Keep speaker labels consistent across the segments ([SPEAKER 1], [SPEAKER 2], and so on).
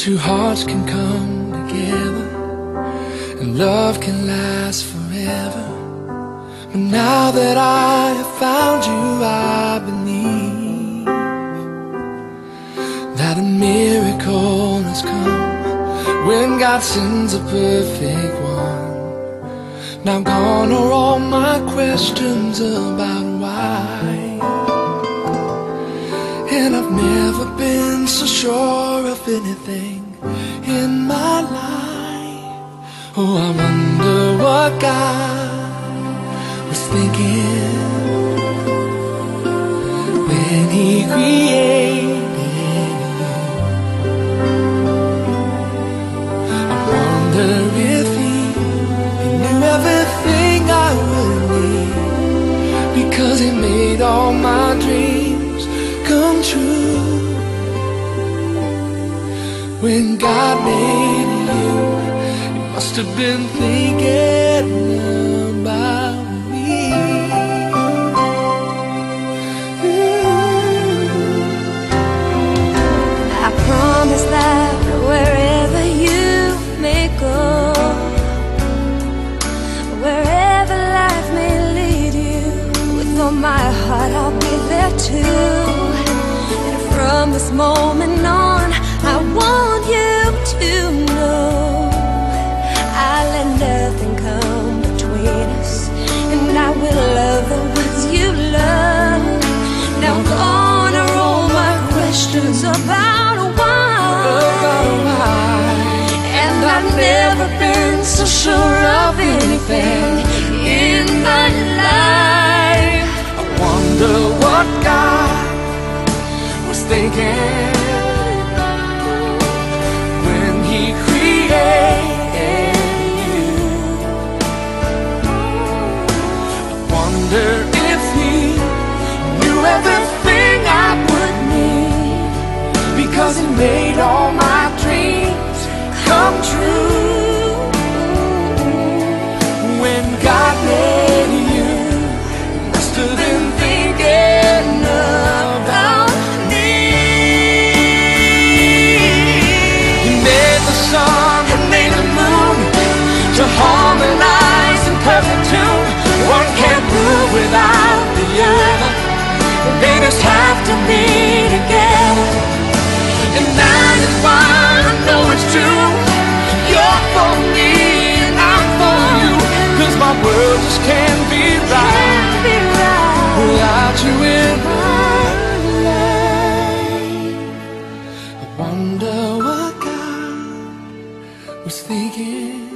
[SPEAKER 1] two hearts can come together and love can last forever. But now that I have found you, I believe that a miracle has come when God sends a perfect one. Now gone are all my questions about And I've never been so sure of anything in my life. Oh, I wonder what God was thinking when He created God made you, He must have been thinking
[SPEAKER 2] sure of anything in my life.
[SPEAKER 1] I wonder what God was thinking when He created you. I wonder if He knew everything I would need because He made all my dreams come true. They just have to be together. And that is why I know it's true. You're for me and I'm for you. Cause my world just can't be right
[SPEAKER 2] Can't be right.
[SPEAKER 1] without you in my life. I wonder what God was thinking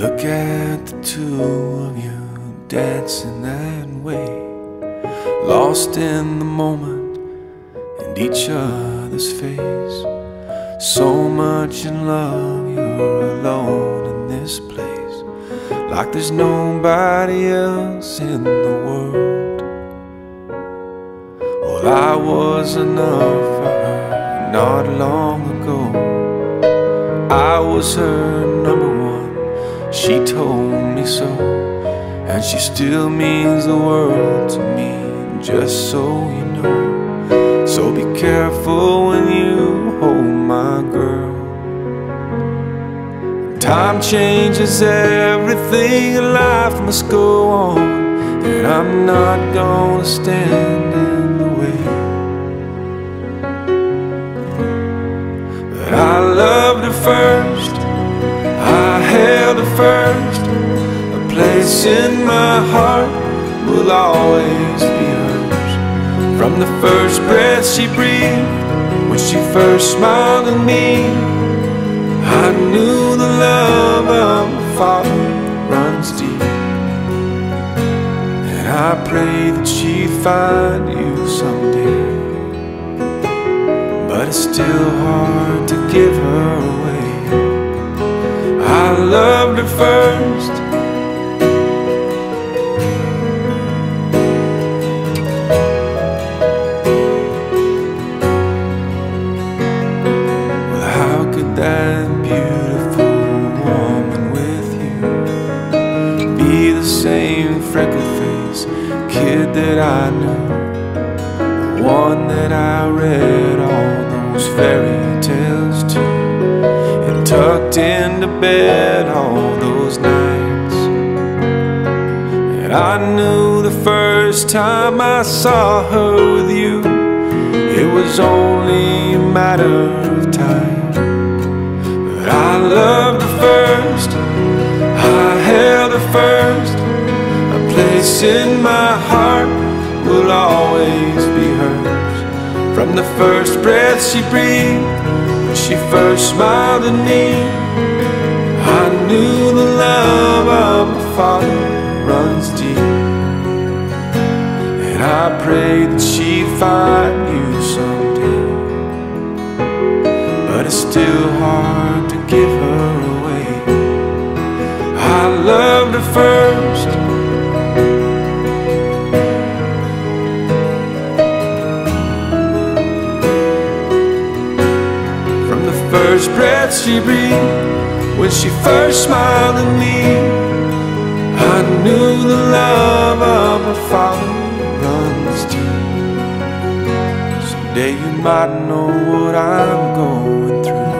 [SPEAKER 3] Look at the two of you dancing that way, lost in the moment and each other's face. So much in love, you're alone in this place, like there's nobody else in the world. Well, I was enough for her not long ago. I was her. She told me so, and she still means the world to me, just so you know. So be careful when you hold my girl. Time changes everything, life must go on, and I'm not gonna stand heart will always be hers. From the first breath she breathed, when she first smiled at me. I knew the love of my father runs deep. And I pray that she'd find you someday. But it's still hard to give her away. I loved her first. Kid that I knew? The one that I read all those fairy tales to and tucked into bed all those nights. And I knew the first time I saw her with you, it was only a matter of time. But I loved her first, I held her first. Place in my heart will always be hers. From the first breath she breathed, when she first smiled at me, I knew the love of my father runs deep. And I pray that she'd find you someday. But it's still hard to give her away. I loved her first. She breathed, when she first smiled at me, I knew the love of a father runs deep. Someday you might know what I'm going through.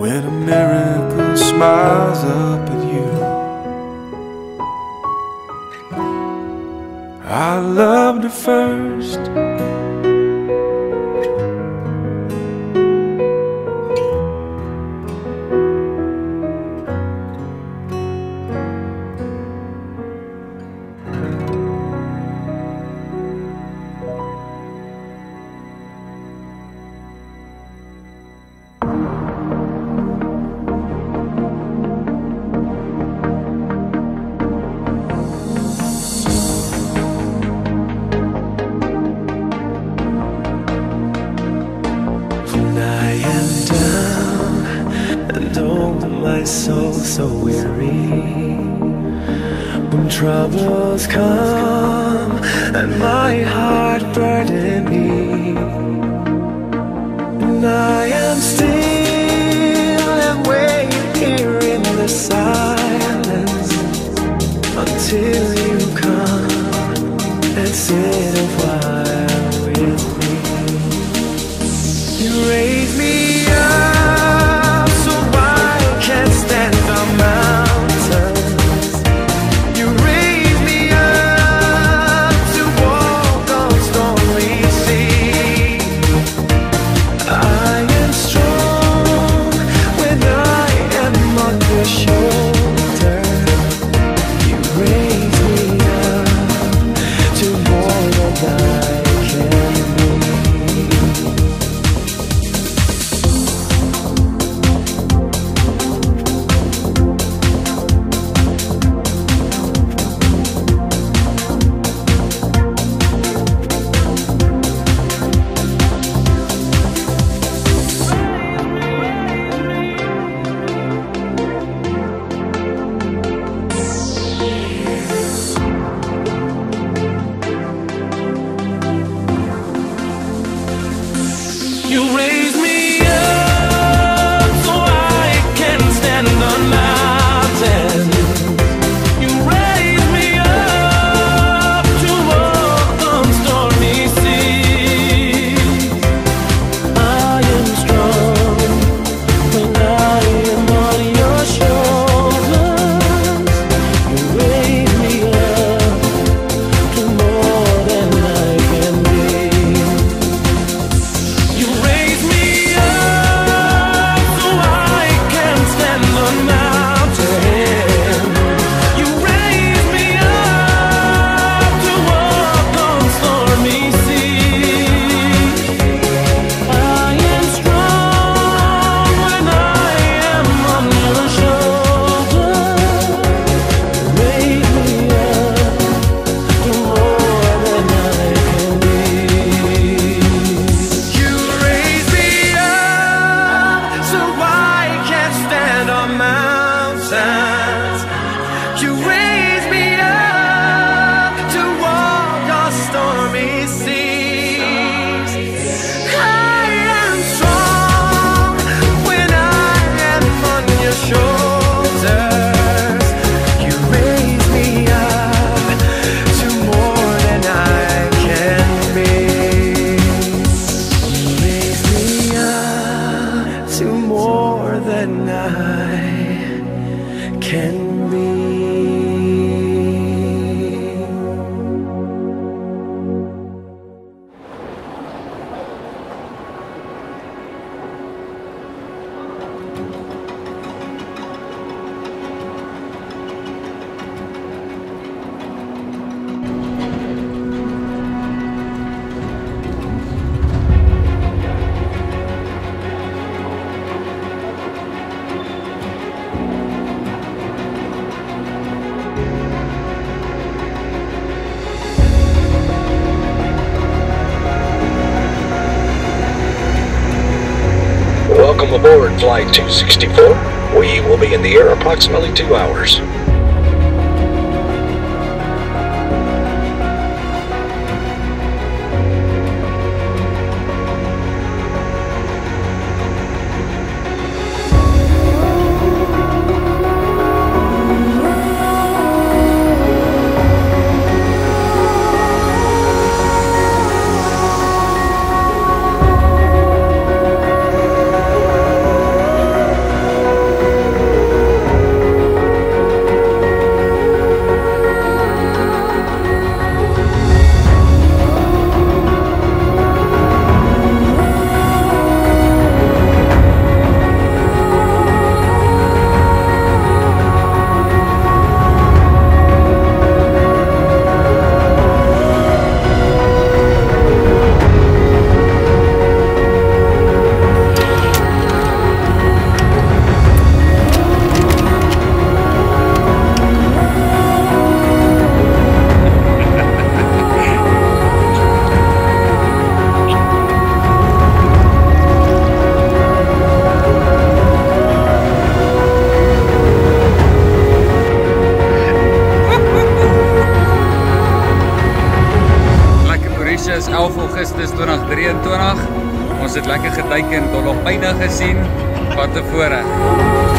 [SPEAKER 3] When a miracle smiles up at you, I loved her first.
[SPEAKER 4] Troubles come and my heart burden me And I am still
[SPEAKER 5] Flight 264. We will be in the air approximately two hours.
[SPEAKER 6] Het lekker geteken, dolfyne gesien. Wat 'n voorreg.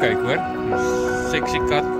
[SPEAKER 6] Kijk hoor. Sexy kat.